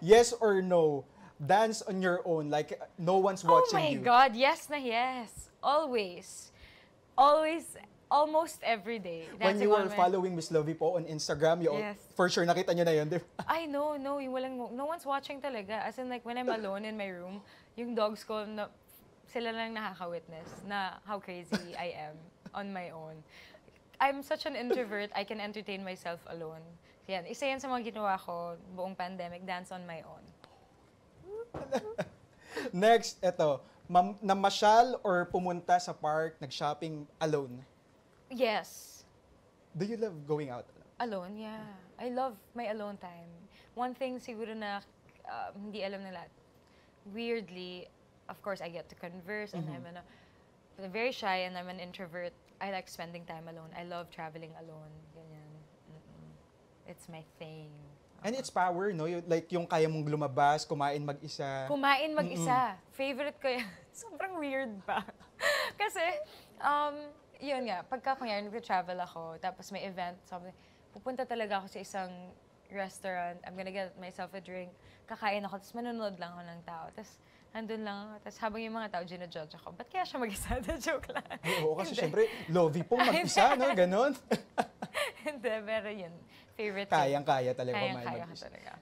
yes or no? Dance on your own, like no one's Oh watching my you. God, yes na yes. Always. Always, almost every day. When Dancing you were following Miss Lovey po on Instagram, you, Yes. for sure nakita nyo na yun, di ba? I know, no, yung walang, no one's watching talaga. As in like, when I'm alone in my room, yung dogs ko, na, sila lang nakaka-witness na how crazy I am on my own. I'm such an introvert, I can entertain myself alone. Yan, isa yan sa mga ginawa ko buong pandemic, dance on my own. Next, eto, namasyal or pumunta sa park, nag-shopping alone. Yes. Do you love going out alone? Alone, yeah. I love my alone time. One thing siguro na uh, hindi alam na lahat. Weirdly, of course, I get to converse and I'm an, I'm very shy and I'm an introvert. I like spending time alone. I love traveling alone. Ganyan. Mm-mm. It's my thing. And it's power, no? Yung, like yung kaya mong lumabas, kumain mag-isa. Kumain mag-isa. Favorite ko yan. Sobrang weird pa. Kasi, um, yun nga, pagka kunyari nag-travel ako, tapos may event, sabi, pupunta talaga ako sa isang restaurant, I'm gonna get myself a drink, kakain ako, tapos manonood lang ako ng tao. Tapos, nandun lang ako, tapos habang yung mga tao, ginajudge ako, ba't kaya siya mag-isa? Joke lang. Oo, kasi Hindi. syempre, lovey po mag-isa, no? Ganon. Hindi, pero yun, favorite. Kayang-kaya talaga Kayang-kaya talaga.